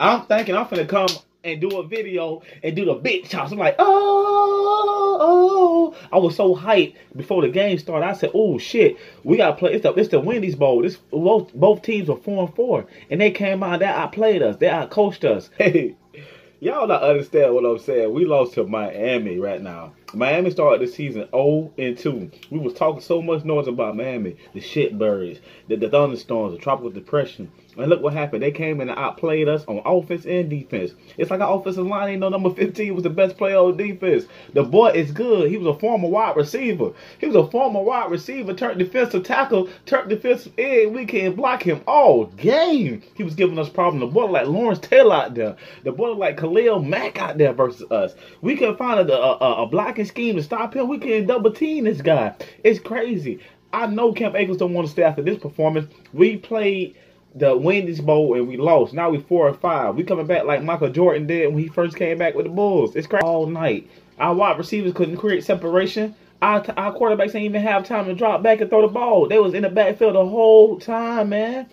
I'm thinking I'm finna come and do a video and do the big chops. I'm like, oh, oh. I was so hyped before the game started. I said, oh shit, we gotta play. It's the it's the Wendy's Bowl. This both, both teams were four and four, and they came out. They outplayed us. They outcoached us. Hey, y'all not understand what I'm saying. We lost to Miami right now. Miami started the season 0 and 2. We was talking so much noise about Miami, the shitbirds, the, the thunderstorms, the tropical depression. And look what happened. They came and outplayed us on offense and defense. It's like our offensive line ain't no number 15 was the best player on defense. The boy is good. He was a former wide receiver. He was a former wide receiver, turned defensive tackle, turned defensive end. We can't block him all game. He was giving us problems. The boy like Lawrence Taylor out there. The boy like Khalil Mack out there versus us. We can find a, a, a, a scheme to stop him. We can double team this guy. It's crazy. I know Cam Akers don't want to stay after this performance. We played the Wendy's Bowl and we lost. Now we four and five. We coming back like Michael Jordan did when he first came back with the Bulls. It's crazy all night. Our wide receivers couldn't create separation. Our, our quarterbacks ain't even have time to drop back and throw the ball. They was in the backfield the whole time, man.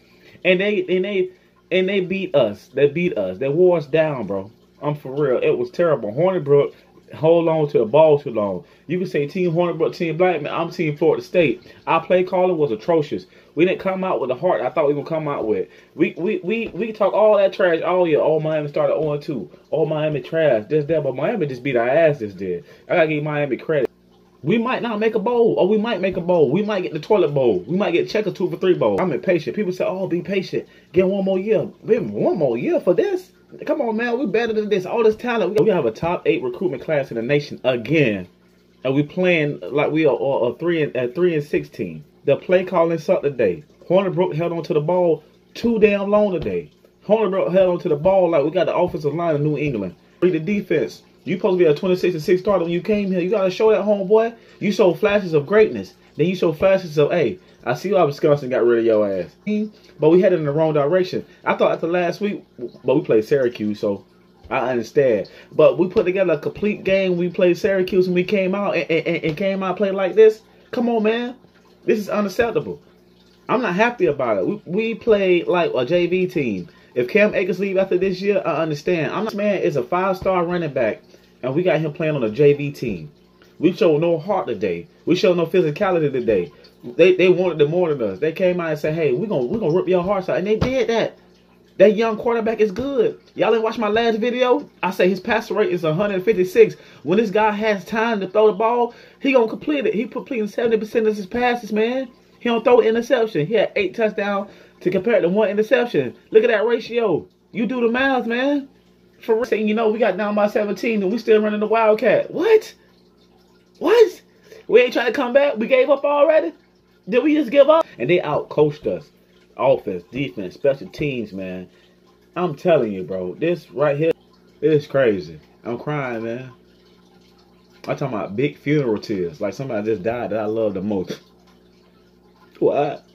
And they and they and they beat us. They beat us. They wore us down, bro. I'm for real. It was terrible. Hornibrook hold on to the ball too long. You can say Team Hornibrook, Team Blackman. I'm Team Florida State. Our play calling was atrocious. We didn't come out with the heart I thought we would come out with. We we we we talk all that trash all year. Oh Miami started 0 2. Oh Miami trash. This that, but Miami just beat our ass this did. I gotta give Miami credit. We might not make a bowl, or we might make a bowl. We might get the toilet bowl. We might get checker two for three bowl. I'm impatient. People say, "Oh, be patient. Get one more year. One more year for this." Come on, man. We're better than this. All this talent. We have a top eight recruitment class in the nation again, and we playing like we are a three and three and sixteen. The play calling sucked today. Hornibrook held on to the ball too damn long today. Hornibrook held on to the ball like we got the offensive line of New England. Read the defense. You supposed to be a 26 and 6 starter when you came here. You gotta show that homeboy. You show flashes of greatness. Then you show flashes of, hey, I see why Wisconsin got rid of your ass. But we headed in the wrong direction. I thought after last week, but we played Syracuse, so I understand. But we put together a complete game. We played Syracuse and we came out and, and, and came out playing like this. Come on, man. This is unacceptable. I'm not happy about it. We, we played like a JV team. If Cam Akers leave after this year, I understand. I'm not, man is a five-star running back, and we got him playing on a JV team. We showed no heart today. We showed no physicality today. They they wanted it more than us. They came out and said, "Hey, we're gonna we're gonna rip your hearts out," and they did that. That young quarterback is good. Y'all didn't watch my last video? I say his passer rate is 156. When this guy has time to throw the ball, he gonna complete it. He completing 70% of his passes, man. He don't throw interception. He had eight touchdowns to compare to one interception. Look at that ratio. You do the math, man. For saying, you know, we got down by 17 and we still running the Wildcat. What? What? We ain't trying to come back? We gave up already? Did we just give up? And they out coached us. Offense, defense, special teams, man. I'm telling you, bro. This right here is crazy. I'm crying, man. I'm talking about big funeral tears. Like somebody just died that I love the most. What?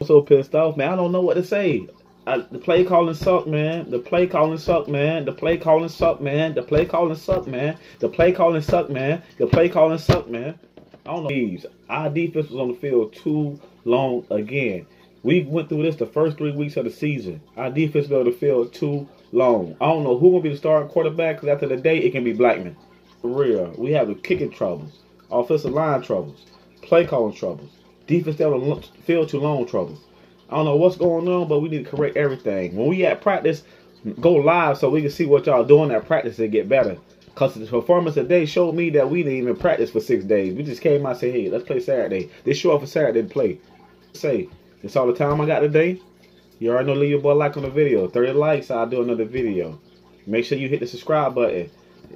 I'm so pissed off, man. I don't know what to say. The play calling suck, man. The play calling suck, man. The play calling suck, man. The play calling suck, man. The play calling suck, man. The play calling suck, man. I don't know. Our defense was on the field too long again. We went through this the first three weeks of the season. Our defense was on the field too long. I don't know who will be the starting quarterback because after the day it can be Blackman. For real, we have the kicking troubles, offensive line troubles, play calling troubles, defense on field too long troubles. I don't know what's going on, but we need to correct everything. When we at practice, go live so we can see what y'all doing at practice and get better. Cause the performance today showed me that we didn't even practice for six days. We just came out and said, hey, let's play Saturday. They show up for Saturday to play. Say, it's all the time I got today. You already know leave your boy like on the video. 30 likes, I'll do another video. Make sure you hit the subscribe button.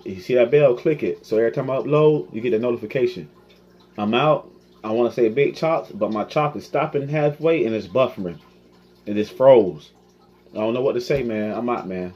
You see that bell, click it. So every time I upload, you get a notification. I'm out. I want to say big chops, but my chop is stopping halfway and it's buffering. And it's froze. I don't know what to say, man. I'm out, man.